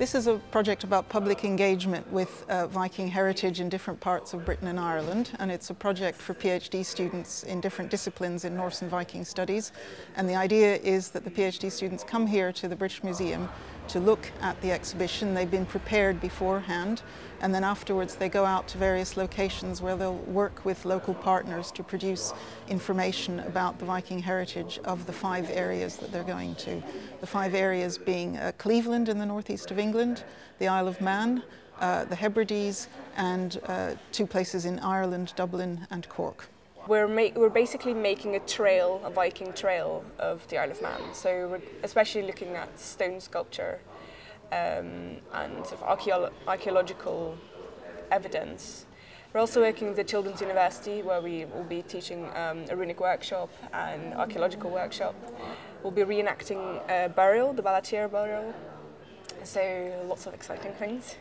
This is a project about public engagement with uh, Viking heritage in different parts of Britain and Ireland and it's a project for PhD students in different disciplines in Norse and Viking studies and the idea is that the PhD students come here to the British Museum to look at the exhibition. They've been prepared beforehand and then afterwards they go out to various locations where they'll work with local partners to produce information about the Viking heritage of the five areas that they're going to. The five areas being uh, Cleveland in the northeast of England, the Isle of Man, uh, the Hebrides and uh, two places in Ireland, Dublin and Cork. We're, we're basically making a trail, a Viking trail of the Isle of Man. So we're especially looking at stone sculpture um, and sort of archeolo archaeological evidence. We're also working with the Children's University where we will be teaching um, a runic workshop and archaeological workshop. We'll be reenacting a burial, the Ballateare burial. so lots of exciting things.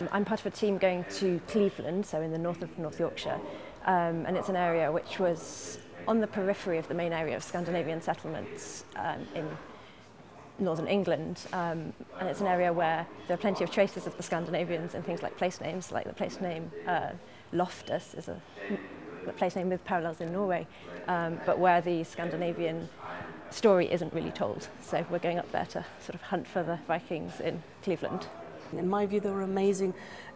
Um, I'm part of a team going to Cleveland, so in the north of North Yorkshire, um, and it's an area which was on the periphery of the main area of Scandinavian settlements um, in northern England, um, and it's an area where there are plenty of traces of the Scandinavians in things like place names, like the place name uh, Loftus is a a place name with parallels in Norway, um, but where the Scandinavian story isn't really told. So we're going up there to sort of hunt for the Vikings in Cleveland. In my view, they were amazing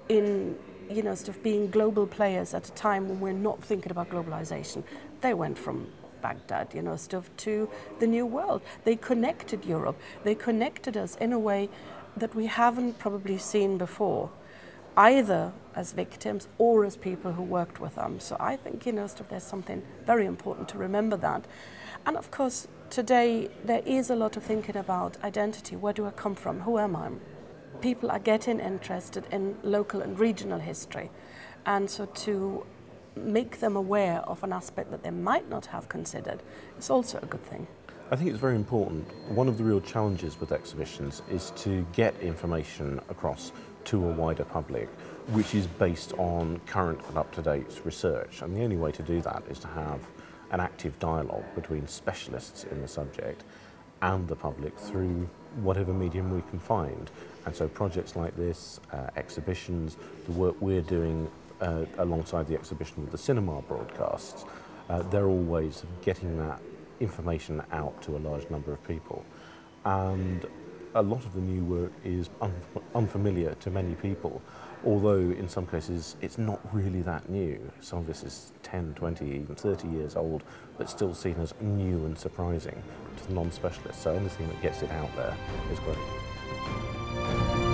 in you know, sort of being global players at a time when we're not thinking about globalization. They went from Baghdad, you know, stuff to the new world. They connected Europe. They connected us in a way that we haven't probably seen before, either as victims or as people who worked with them. So I think, you know, stuff, there's something very important to remember that. And of course, today there is a lot of thinking about identity. Where do I come from? Who am I? people are getting interested in local and regional history. And so to make them aware of an aspect that they might not have considered is also a good thing. I think it's very important. One of the real challenges with exhibitions is to get information across to a wider public, which is based on current and up-to-date research. And the only way to do that is to have an active dialogue between specialists in the subject and the public through whatever medium we can find. And so projects like this, uh, exhibitions, the work we're doing uh, alongside the exhibition with the cinema broadcasts, uh, they're all ways of getting that information out to a large number of people. And a lot of the new work is un unfamiliar to many people, although in some cases it's not really that new. Some of this is 10, 20, even 30 years old, but still seen as new and surprising to the non-specialists. So anything that gets it out there is great.